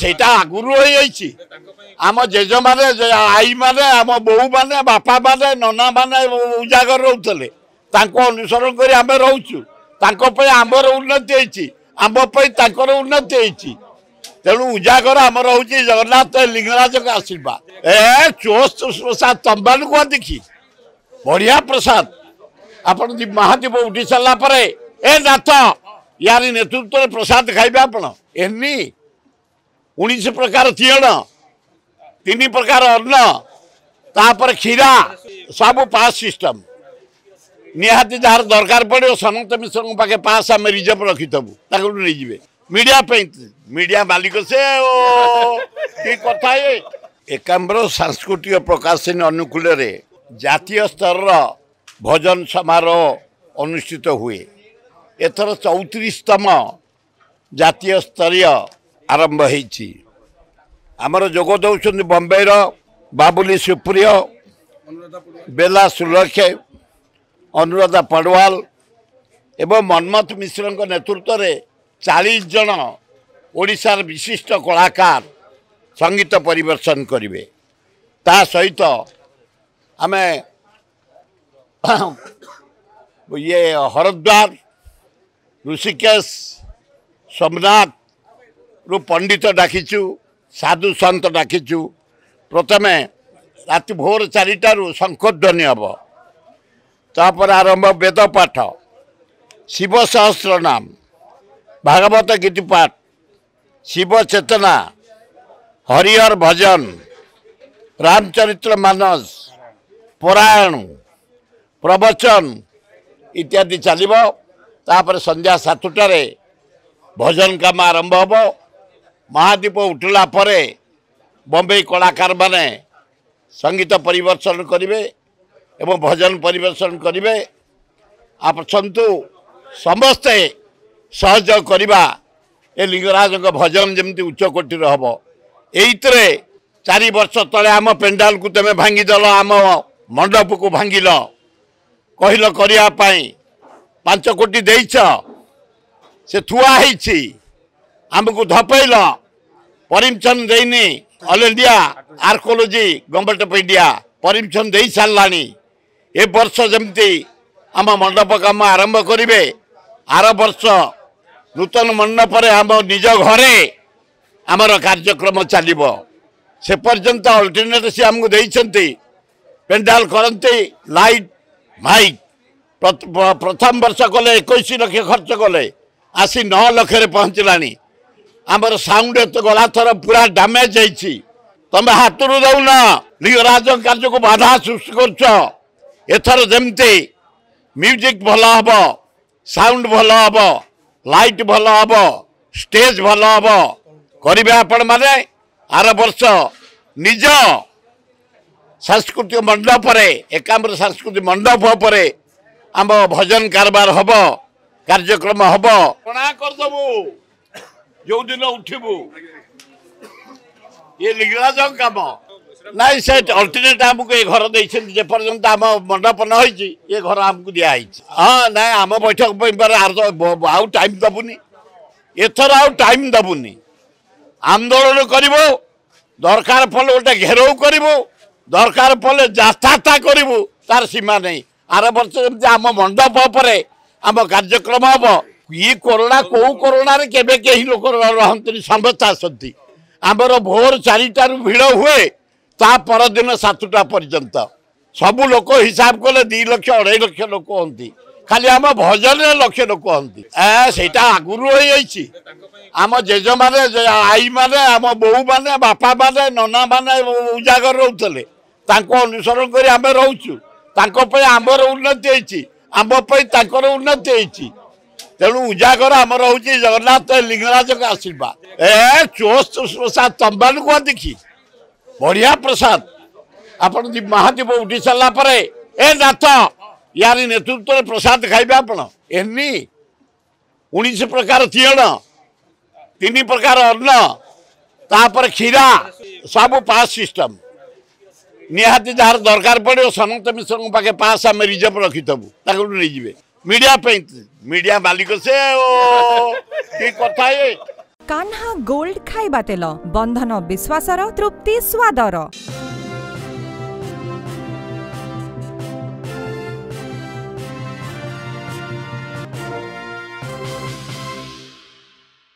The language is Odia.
ସେଇଟା ଆଗରୁ ହେଇଯାଇଛି। ଆମ ଜେଜେମାନେ ଆଈମାନେ ଆମ ବୋଉମାନେ ବାପାମାନେ ନନାମାନେ ଉଜାଗର ରହୁଥିଲେ। ତାଙ୍କୁ ଅନୁସରଣ କରି ଆମେ ରହୁଛୁ। ତାଙ୍କ ପାଇଁ ଆମର ଉନ୍ନତି ହେଇଛି। ଆମ ପାଇଁ ତାଙ୍କର ଉନ୍ନତି ହେଇଛି। ତେଣୁ ଉଜାଗର ଆମର ହଉଛି ଜଗନ୍ନାଥ ଲିଙ୍ଗରାଜଙ୍କ ଆଶୀର୍ବାଦ। ଏ ଚୋସ୍ତ ପ୍ରସାଦ ତମ୍ବାନୁ କୁହନ୍ତି କି? ବଢିଆ ପ୍ରସାଦ। ଆପଣ ମହାଦୀପ ଉଠି ସାରିଲା ପରେ ଏ ନାଥ ୟାରି ନେତୃତ୍ୱରେ ପ୍ରସାଦ ଖାଇବେ ଆପଣ। ଏନି ଉଣେଇଶ ପ୍ରକାର ତିଅଣ ତିନି ପ୍ରକାର ଅନ୍ନ ତାପରେ କ୍ଷୀରା ସବୁ ପାସ୍ ସିଷ୍ଟମ ନିହାତି ଯାହାର ଦରକାର ପଡ଼ିବ ସନନ୍ତ ମିଶ୍ରଙ୍କ ପାଖେ ପାସ୍ ଆମେ ରିଜର୍ଭ ରଖିଥବୁ ତାକୁ ନେଇଯିବେ ମିଡ଼ିଆ ପାଇଁ ମିଡ଼ିଆ ମାଲିକ ସେ ଓ କି କଥା ଏ ଏକାମ୍ର ସାଂସ୍କୃତିକ ପ୍ରକାଶନୀ ଅନୁକୂଳରେ ଜାତୀୟ ସ୍ତରର ଭଜନ ସମାରୋହ ଅନୁଷ୍ଠିତ ହୁଏ ଏଥର ଚଉତିରିଶତମ ଜାତୀୟ ସ୍ତରୀୟ ଆରମ୍ଭ ହେଇଛି। ଆମର ଯୋଗ ଦେଉଛନ୍ତି ବମ୍ବେର ବାବୁଲି ସୁପ୍ରିୟ ବେଲା ସୁଲକ୍ଷେ ଅନୁରାଧା ପଡ଼ୱାଲ ଏବଂ ମନ୍ମଥ ମିଶ୍ରଙ୍କ ନେତୃତ୍ୱରେ ଚାଳିଶ ଜଣ ଓଡ଼ିଶାର ବିଶିଷ୍ଟ କଳାକାର ସଙ୍ଗୀତ ପରିବେଷଣ କରିବେ। ତା ସହିତ ଆମେ ଇଏ ହରଦ୍ୱାର ଋଷିକେଶ ସୋମନାଥରୁ ପଣ୍ଡିତ ଡାକିଛୁ ସାଧୁ ସନ୍ତ ଡାକିଛୁ ପ୍ରଥମେ ରାତି ଭୋର ଚାରିଟାରୁ ଶଙ୍ଖଧ୍ୱନି ହେବ। ତାପରେ ଆରମ୍ଭ ବେଦ ପାଠ ଶିବ ସହସ୍ର ନାମ ଭାଗବତ ଗୀତି ପାଠ ଶିବ ଚେତନା ହରିହର ଭଜନ ରାମଚରିତ୍ର ମାନସ ପରାୟଣ ପ୍ରବଚନ ଇତ୍ୟାଦି ଚାଲିବ। ତାପରେ ସନ୍ଧ୍ୟା ସାତଟାରେ ଭଜନ କାମ ଆରମ୍ଭ ହେବ। ମହାଦୀପ ଉଠିଲା ପରେ ବମ୍ବେଇ କଳାକାରମାନେ ସଙ୍ଗୀତ ପରିବେଷଣ କରିବେ ଏବଂ ଭଜନ ପରିବେଷଣ କରିବେ। ଆସନ୍ତୁ ସମସ୍ତେ ସହଯୋଗ କରିବା। ଏ ଲିଙ୍ଗରାଜଙ୍କ ଭଜନ ଯେମିତି ଉଚ୍ଚ କୋଟିର ହେବ। ଏଇଥିରେ ଚାରି ବର୍ଷ ତଳେ ଆମ ପେଣ୍ଡାଲକୁ ତୁମେ ଭାଙ୍ଗିଦେଲ ଆମ ମଣ୍ଡପକୁ ଭାଙ୍ଗିଲ। କହିଲ କରିବା ପାଇଁ ପାଞ୍ଚ କୋଟି ଦେଇଛ ସେ ଥୁଆ ହେଇଛି ଆମକୁ ଧପେଇଲ ପରିମିଶନ ଦେଇନି all India archaeology government of India permission ଦେଇ ସାରିଲାଣି ଏ ବର୍ଷ ଯେମିତି ଆମ ମଣ୍ଡପ କାମ ଆରମ୍ଭ କରିବେ ଆର ବର୍ଷ ନୂତନ ମଣ୍ଡପରେ ଆମ ନିଜ ଘରେ ଆମର କାର୍ଯ୍ୟକ୍ରମ ଚାଲିବ ସେ ପର୍ଯ୍ୟନ୍ତ ଅଲ୍ଟରନେଟ୍ ସେ ଆମକୁ ଦେଇଛନ୍ତି ପେଣ୍ଡାଲ କରନ୍ତି ଲାଇଟ୍ ମାଇକ୍ ପ୍ରଥମ ବର୍ଷ କଲେ ଏକୋଇଶ ଲକ୍ଷ ଖର୍ଚ୍ଚ କଲେ ଆସି ନଅ ଲକ୍ଷରେ ପହଞ୍ଚିଲାଣି। ଆମର ସାଉଣ୍ଡ ଏତେ ଗଲା ଥର ପୁରା ଡ୍ୟାମେଜ୍ ହେଇଛି। ତମେ ହାତରୁ ଦଉନ ଲିଙ୍ଗରାଜ କାର୍ଯ୍ୟକୁ ବାଧା ସୃଷ୍ଟି କରୁଛ। ଏଥର ଯେମିତି ମ୍ୟୁଜିକ୍ ଭଲ ହବ ସାଉଣ୍ଡ ଭଲ ହବ ଲାଇଟ୍ ଭଲ ହବ ଷ୍ଟେଜ୍ ଭଲ ହବ କରିବେ ଆପଣମାନେ ଆର ବର୍ଷ ନିଜ ସାଂସ୍କୃତିକ ମଣ୍ଡପରେ ଏକାମ୍ର ସାଂସ୍କୃତିକ ମଣ୍ଡପ ଉପରେ ଆମ ଭଜନ କାରବାର ହବ କାର୍ଯ୍ୟକ୍ରମ ହବ। ପ୍ରଣା କରିଦେବୁ। ଯୋଉଦିନ ଉଠିବୁ ଇଏ ଲିଙ୍ଗରାଜ କାମ ନାଇଁ ସେ ଅଲ୍ଟରନେଟ୍ ଆମକୁ ଏ ଘର ଦେଇଛନ୍ତି ଯେପର୍ଯ୍ୟନ୍ତ ଆମ ମଣ୍ଡପ ନ ହେଇଛି ଏ ଘର ଆମକୁ ଦିଆହେଇଛି ହଁ ନାଇଁ ଆମ ବୈଠକ ପାଇଁ ପରେ ଆଉ ଟାଇମ୍ ଦେବୁନି ଏଥର ଆଉ ଟାଇମ୍ ଦେବୁନି ଆନ୍ଦୋଳନ କରିବୁ ଦରକାର ପଡ଼ିଲେ ଗୋଟେ ଘେରାଉ କରିବୁ ଦରକାର ପଡ଼ିଲେ ଯାତ୍ରା କରିବୁ ତାର ସୀମା ନାହିଁ ଆର ବର୍ଷ ଯେମିତି ଆମ ମଣ୍ଡପ ଉପରେ ଆମ କାର୍ଯ୍ୟକ୍ରମ ହବ ଇଏ କରୋନା କୋଉ କରୋନାରେ କେବେ କେହି ଲୋକ ରହନ୍ତିନି ସମସ୍ତେ ଆସନ୍ତି ଆମର ଭୋର ଚାରିଟାରୁ ଭିଡ଼ ହୁଏ ତା ପରଦିନ ସାତଟା ପର୍ଯ୍ୟନ୍ତ ସବୁ ଲୋକ ହିସାବ କଲେ ଦୁଇ ଲକ୍ଷ ଅଢ଼େଇ ଲକ୍ଷ ଲୋକ ହୁଅନ୍ତି ଖାଲି ଆମ ଭଜନରେ ଲକ୍ଷ ଲୋକ ହୁଅନ୍ତି ସେଇଟା ଆଗରୁ ହେଇଯାଇଛି ଆମ ଜେଜେମାନେ ଆଈମାନେ ଆମ ବୋଉମାନେ ବାପାମାନେ ନନାମାନେ ଉଜାଗର ରହୁଥିଲେ ତାଙ୍କୁ ଅନୁସରଣ କରି ଆମେ ରହୁଛୁ। ତାଙ୍କ ପାଇଁ ଆମର ଉନ୍ନତି ହେଇଛି। ଆମ ପାଇଁ ତାଙ୍କର ଉନ୍ନତି ହେଇଛି। ତେଣୁ ଉଜାଗର ଆମର ହଉଛି ଜଗନ୍ନାଥ ଲିଙ୍ଗରାଜଙ୍କ ଆଶୀର୍ବାଦ। ଏ ଚୋସ୍ତ ପ୍ରସାଦ ତମ୍ବାନୁ କୁହନ୍ତି କି? ବଢିଆ ପ୍ରସାଦ। ଆପଣ ମହାଦୀପ ଉଠି ସାରିଲା ପରେ ଏ ନାଥ ୟାରି ନେତୃତ୍ୱରେ ପ୍ରସାଦ ଖାଇବେ ଆପଣ। ଏନି ଉଣେଇଶ ପ୍ରକାର ତିଅଣ ତିନି ପ୍ରକାର ଅନ୍ନ ତାପରେ କ୍ଷୀରା ସବୁ ପାସ୍ ସିଷ୍ଟମ। ନିହାତି ଯାହାର ଦରକାର ପଡ଼ିବ ସନନ୍ତ ମିଶ୍ରଙ୍କ ପାଖେ ପାସ୍ ଆମେ ରିଜର୍ଭ ରଖିଥବୁ ତାକୁ ନେଇଯିବେ। मीडिया पे मीडिया मालिक से ओ की कथा ये कान्हा गोल्ड खाइबा तेल बंधन विश्वास तृप्ति स्वादर